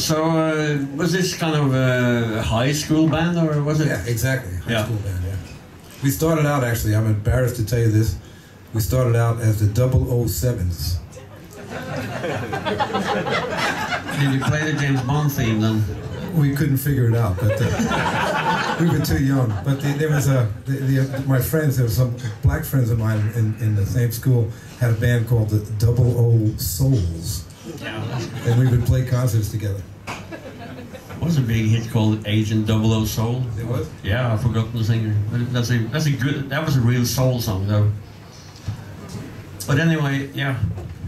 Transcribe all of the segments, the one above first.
So uh, was this kind of a high school band or was it? Yeah, exactly. High Yeah. school band, yeah. We started out, actually, I'm embarrassed to tell you this, we started out as the 007s. Did you play the James Bond theme then? We couldn't figure it out, but uh, we were too young. But the, there was a, the, the, my friends, there were some black friends of mine in, in the same school, had a band called the Double O Souls. And we would play concerts together. was a big hit called Agent Double O Soul. It was? Yeah, I forgot the singer. That's a that's a good that was a real soul song though. But anyway, yeah.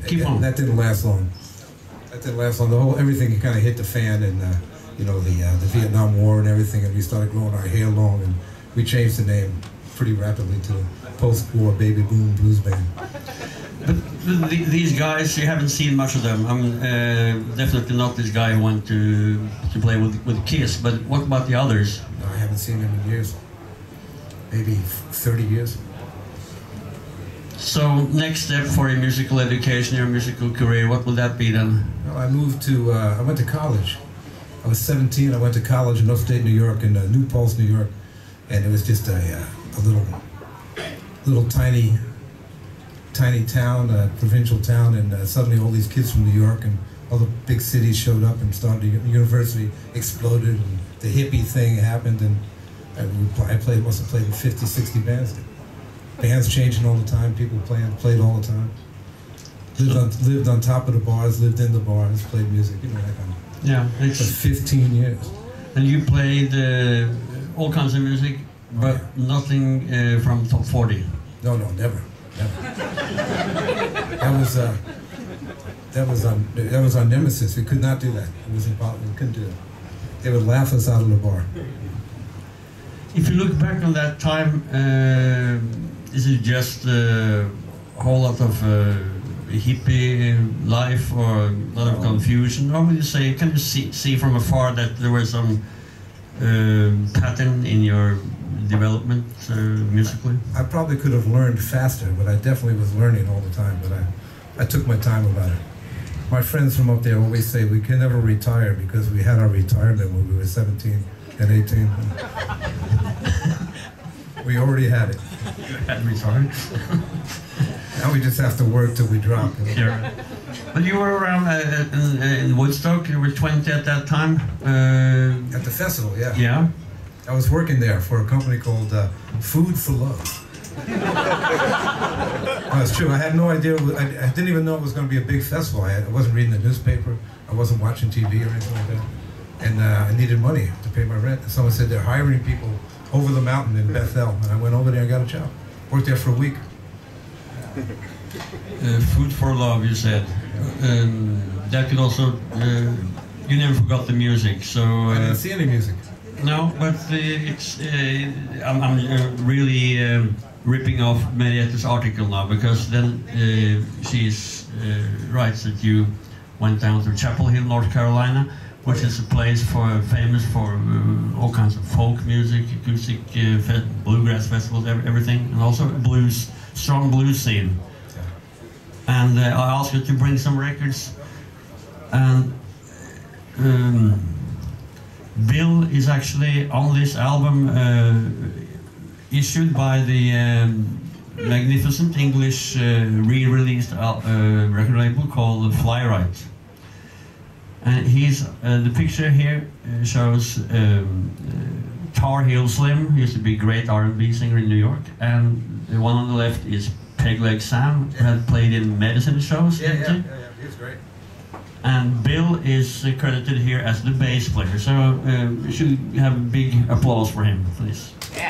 Keep that, on. That didn't last long. That didn't last long. The whole everything kind of hit the fan, and uh, you know the uh, the Vietnam War and everything, and we started growing our hair long, and we changed the name pretty rapidly to post-war baby boom blues band. But th- th- these guys, you haven't seen much of them. I'm uh, definitely not this guy who went to to play with with Kiss. But what about the others? No, I haven't seen them in years, maybe 30 years. So next step for your musical education, your musical career, what will that be then? No, I moved to. Uh, I went to college. I was 17. I went to college in upstate New York, in uh, New Paltz, New York, and it was just a, uh, a little, little tiny, tiny town, a provincial town, and uh, suddenly all these kids from New York and all the big cities showed up and started. The university exploded, and the hippie thing happened, and, pl- I played. Must have played with 50, 60 bands. Bands changing all the time. People playing, played all the time. Lived on, lived on top of the bars, lived in the bars, played music, you know that kind of. Yeah, For 15 years. and you played uh, all kinds of music, but nothing uh, from top 40. No, no, never, never. that was uh, that was on that was our nemesis. We could not do that. It was impossible. We couldn't do it. They would laugh us out of the bar. If you look back on that time, uh, is it just uh, a whole lot of uh, hippie life or a lot of confusion? Or would you say, can you see, see from afar that there was some uh, pattern in your development uh, musically? I probably could have learned faster, but I definitely was learning all the time. But I, I took my time about it. My friends from up there always say we can never retire because we had our retirement when we were 17 and 18. we already had it. Had sorry. Now we just have to work till we drop. you know? Sure. But you were around uh, in, in Woodstock. You were 20 at that time. Uh, At the festival, yeah. yeah. I was working there for a company called uh, Food for Love. That's true. I had no idea. I, I didn't even know it was going to be a big festival. I, had, I wasn't reading the newspaper. I wasn't watching TV or anything like that. And uh, I needed money to pay my rent. And someone said they're hiring people over the mountain in Bethel. And I went over there and got a job. Worked there for a week. Uh, food for love, you said. Um, that could also. Uh, you never forgot the music, so. I Uh, didn't see any music. No, but uh, it's. Uh, I'm, I'm uh, really um, ripping off Marietta's article now because then uh, she uh, writes that you went down to Chapel Hill, North Carolina, which is a place for famous for uh, all kinds of folk music, acoustic, uh, bluegrass festivals, everything, and also blues, strong blues scene and uh, I asked you to bring some records. And um, Bill is actually on this album uh, issued by the um, magnificent English uh, re-released uh, record label called Flyright. And he's uh, the picture here shows um, uh, Tar Heel Slim, who used to be a great R&B singer in New York, and the one on the left is Peg Leg Sam, who had played in medicine shows. didn't he? yeah. He was great. And Bill is credited here as the bass player. So uh, we should have a big applause for him, please. Yeah.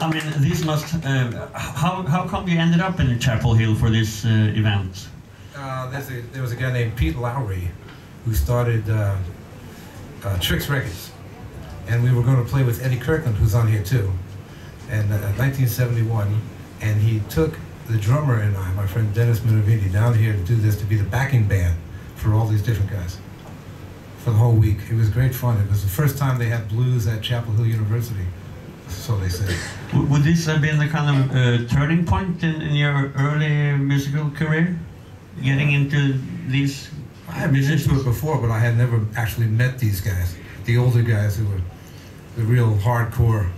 I mean, this must. Uh, how how come you ended up in Chapel Hill for this uh, event? Uh, there's a, there was a guy named Pete Lowry who started uh, uh, Trix Records. And we were going to play with Eddie Kirkland, who's on here too, in uh, 1971. And he took the drummer and I, my friend Dennis Minervini, down here to do this, to be the backing band for all these different guys for the whole week. It was great fun. It was the first time they had blues at Chapel Hill University. so they say. W- Would this have been the kind of uh, turning point in, in your early musical career? Getting into these I had been into it before, but I had never actually met these guys, the older guys who were the real hardcore.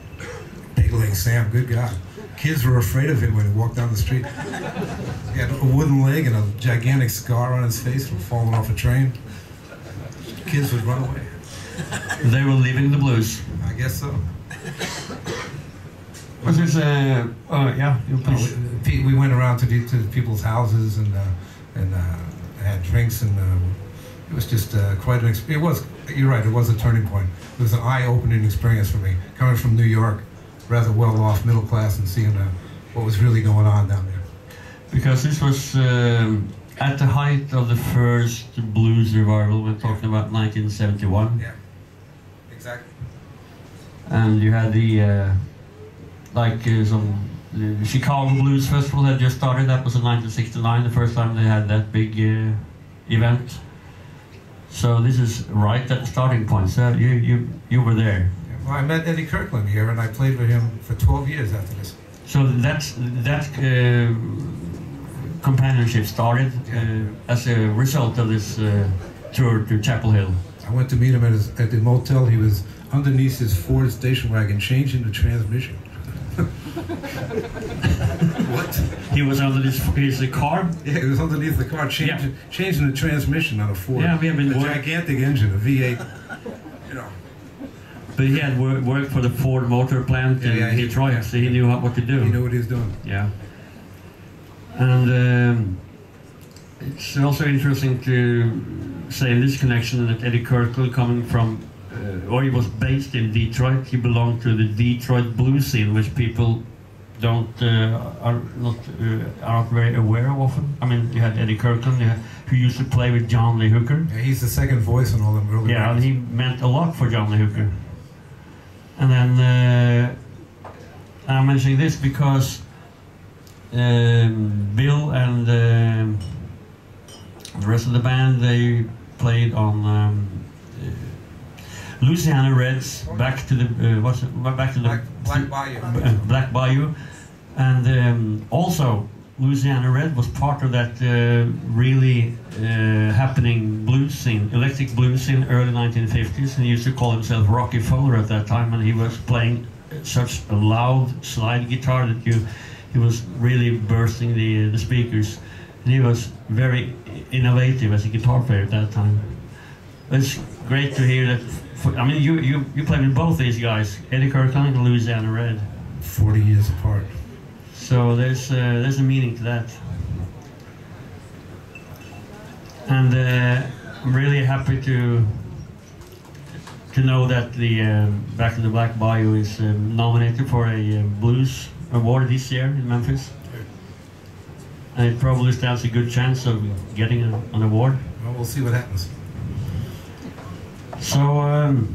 Peg Leg Sam, good guy. Kids were afraid of him when he walked down the street. He had a wooden leg and a gigantic scar on his face from falling off a train. Kids would run away. They were living the blues. I guess so. Was this uh, oh yeah, you No, please. we, we went around to, the, to people's houses and uh, and uh, had drinks and uh, it was just uh, quite an experience. It was. You're right. It was a turning point. It was an eye-opening experience for me coming from New York, rather well-off, middle class, and seeing uh, what was really going on down there. Because this was um, at the height of the first blues revival. We're talking about 1971, Yeah. Exactly. and you had the uh, like uh, some the Chicago Blues Festival had just started. That was in 1969, the first time they had that big uh, event. So this is right at the starting point. So you you you were there. Well, I met Eddie Kirkland here, and I played with him for 12 years after this. So that's that uh, companionship started uh, as a result of this uh, tour to Chapel Hill. I went to meet him at, his, at the motel. He was underneath his Ford station wagon, changing the transmission. what? He was under his his car. Yeah, it was underneath the car, changing, changing the transmission on a Ford. Yeah, we have been a gigantic engine, a V8. You know, But he had wor- worked for the Ford motor plant Yeah, in yeah, Detroit, yeah. so he knew what to do. he knew what he was doing. Yeah. And um, it's also interesting to say in this connection that Eddie Kirkland, coming from, uh, or he was based in Detroit, he belonged to the Detroit blues scene, which people don't uh, are not uh, are not very aware of often. I mean, you had Eddie Kirkland, who used to play with John Lee Hooker. Yeah, he's the second voice in all them early Yeah, and he meant a lot for John Lee Hooker. And then uh, I'm mentioning this because um, Bill and um, the rest of the band they played on um, uh, Louisiana Reds back to the uh, what's it, back to the Black, Black Bayou. Black Bayou, and um, also Louisiana Red was part of that uh, really uh, happening blues scene, electric blues scene, early 1950s. And he used to call himself Rocky Fuller at that time, and he was playing such a loud slide guitar that you, he was really bursting the the speakers, and he was very innovative as a guitar player at that time. It's great to hear that. For, I mean, you, you you played with both these guys, Eddie Kirkland and Louisiana Red. 40 years apart. So there's uh, there's a meaning to that, and uh, I'm really happy to to know that the uh, Back to the Black Bayou is um, nominated for a uh, blues award this year in Memphis, and it probably stands a good chance of getting a, an award. Well, we'll see what happens. So um,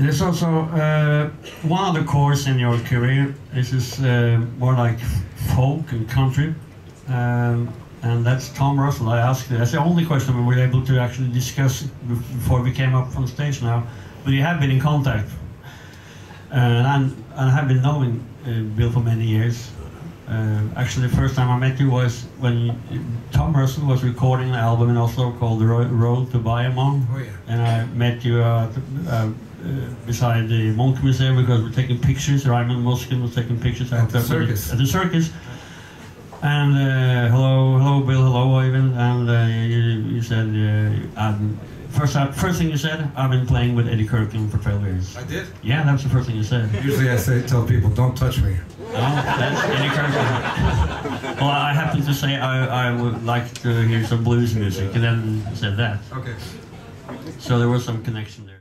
there's also uh, one other course in your career. This is uh, more like folk and country, um, and that's Tom Russell. I asked. That's the only question we were able to actually discuss before we came up on stage now. But you have been in contact, and I'm, and I have been knowing uh, Bill for many years. Uh, actually, the first time I met you was when Tom Russell was recording an album in Oslo called The Road to Bayamon Oh, yeah. and I met you uh, uh, uh, beside the Munch Museum because we're taking pictures. Raymond Mosken was taking pictures At the circus. At the circus. And uh, hello, hello, Bill, hello, Ivan. And uh, you, you said, uh, first, uh, first thing you said, I've been playing with Eddie Kirkland for 12 years. I did. Yeah, that's the first thing you said. Usually I say, tell people, don't touch me. No, that's Eddie Kirkland. well, I happen to say I, I would like to hear some blues music, and then you said that. Okay. So there was some connection there.